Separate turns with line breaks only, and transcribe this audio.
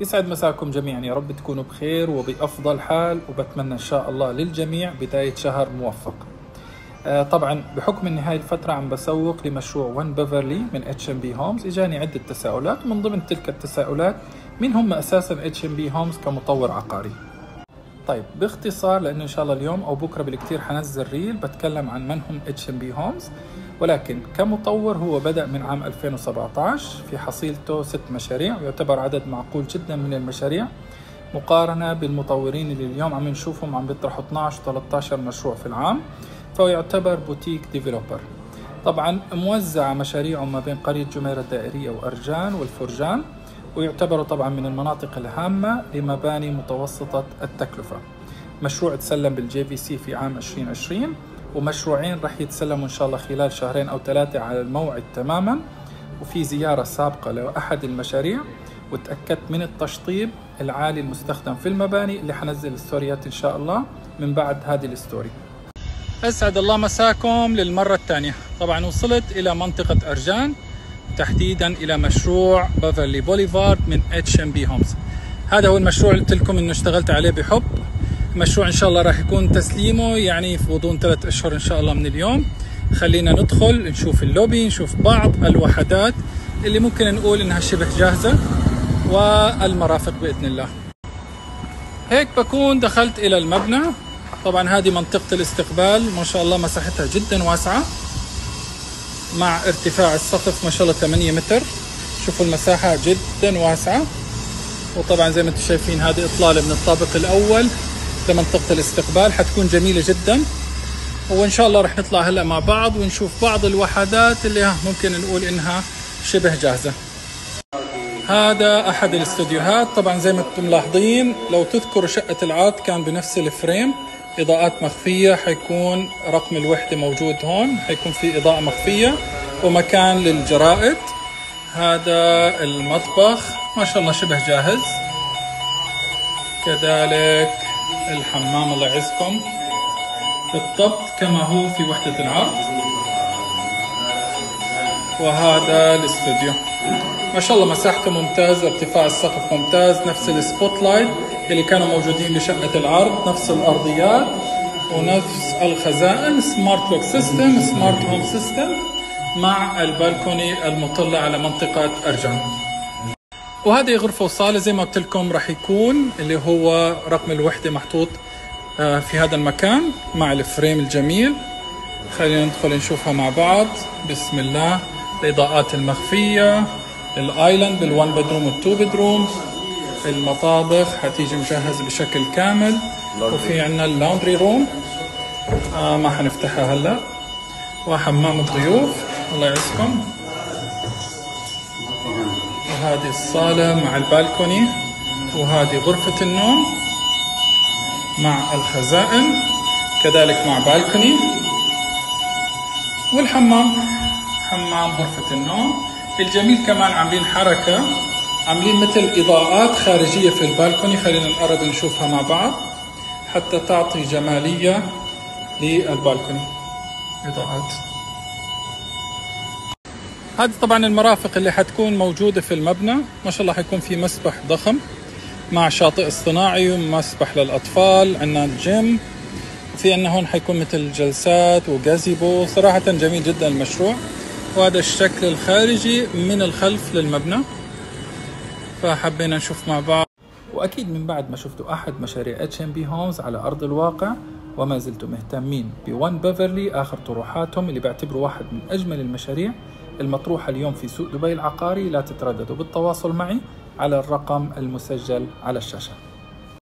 يسعد مساكم جميعا. يا رب تكونوا بخير وبأفضل حال وبتمنى إن شاء الله للجميع بداية شهر موفق. آه، طبعا بحكم إن هاي الفترة عم بسوق لمشروع One Beverly من HMB Homes إجاني عدة تساؤلات ومن ضمن تلك التساؤلات مين هم أساسا HMB Homes كمطور عقاري؟ طيب باختصار لأنه إن شاء الله اليوم أو بكرة بالكثير حنزل reel بتكلم عن من هم HMB Homes ولكن كمطور هو بدأ من عام 2017 في حصيلته ست مشاريع ويعتبر عدد معقول جدا من المشاريع مقارنة بالمطورين اللي اليوم عم نشوفهم عم بيطرحوا 12 13 مشروع في العام فهو يعتبر boutique developer. طبعا موزع مشاريعه ما بين قرية جميرة الدائرية وأرجان والفرجان ويعتبر طبعا من المناطق الهامة لمباني متوسطة التكلفة. مشروع تسلم بال JVC في عام 2020 ومشروعين رح يتسلموا إن شاء الله خلال شهرين أو ثلاثة على الموعد تماما. وفي زيارة سابقة لأحد المشاريع وتأكدت من التشطيب العالي المستخدم في المباني اللي حنزل الستوريات إن شاء الله من بعد هذه ال story. أسعد الله مساكم للمرة الثانية. طبعا وصلت إلى منطقة أرجان تحديدا إلى مشروع Beverly Boulevard من HMB Homes هذا هو المشروع اللي قلت لكم إنه اشتغلت عليه بحب. مشروع إن شاء الله راح يكون تسليمه يعني في غضون ثلاث أشهر إن شاء الله من اليوم. خلينا ندخل نشوف اللوبي نشوف بعض الوحدات اللي ممكن نقول إنها شبه جاهزة والمرافق بإذن الله. هيك بكون دخلت إلى المبنى. طبعا هذه منطقة الاستقبال ما شاء الله مساحتها جدا واسعة مع ارتفاع السقف ما شاء الله 8 متر. شوفوا المساحة جدا واسعة. وطبعا زي ما أنتم شايفين هذه إطلالة من الطابق الأول. لمنطقة الاستقبال حتكون جميلة جدا. وإن شاء الله رح نطلع هلأ مع بعض ونشوف بعض الوحدات اللي ممكن نقول إنها شبه جاهزة. هذا أحد الاستوديوهات. طبعا زي ما أنتم ملاحظين لو تذكروا شقة العرض كان بنفس الفريم. إضاءات مخفية حيكون رقم الوحدة موجود هون. حيكون في إضاءة مخفية ومكان للجرائد. هذا المطبخ ما شاء الله شبه جاهز. كذلك الحمام الله يعزكم. بالضبط كما هو في وحدة العرض. وهذا الاستوديو. ما شاء الله مساحته ممتاز ارتفاع السقف ممتاز نفس ال spotlight اللي كانوا موجودين بشقة العرض نفس الأرضيات ونفس الخزائن smart lock system smart home system مع ال balcony المطلة على منطقة أرجان. وهذه غرفة وصالة زي ما قلت لكم راح يكون اللي هو رقم الوحدة محطوط في هذا المكان مع ال frame الجميل. خلينا ندخل نشوفها مع بعض. بسم الله. الإضاءات المخفية ال island بال one bedroom وال two bedroom. المطابخ حتيجي مجهز بشكل كامل. وفي عندنا ال laundry room. آه ما حنفتحها هلا. وحمام الضيوف الله يعزكم. وهذه الصالة مع ال balcony وهذه غرفة النوم مع الخزائن كذلك مع بالكوني والحمام. حمام غرفة النوم. الجميل كمان عاملين حركة عاملين مثل إضاءات خارجية في البالكوني خلينا نقرب نشوفها مع بعض حتى تعطي جمالية للبالكوني. إضاءات. هذه طبعا المرافق اللي حتكون موجودة في المبنى. ما شاء الله حيكون في مسبح ضخم مع شاطئ اصطناعي ومسبح للأطفال عندنا جيم. وفي عندنا هون حيكون مثل جلسات و gazebo. صراحة جميل جدا المشروع. وهذا الشكل الخارجي من الخلف للمبنى. فحبينا نشوف مع بعض. وأكيد من بعد ما شفتوا أحد مشاريع HMB Homes على أرض الواقع وما زلتوا مهتمين ب One Beverly آخر طروحاتهم اللي بعتبره واحد من أجمل المشاريع. المطروحه اليوم في سوق دبي العقاري. لا تترددوا بالتواصل معي على الرقم المسجل على الشاشة.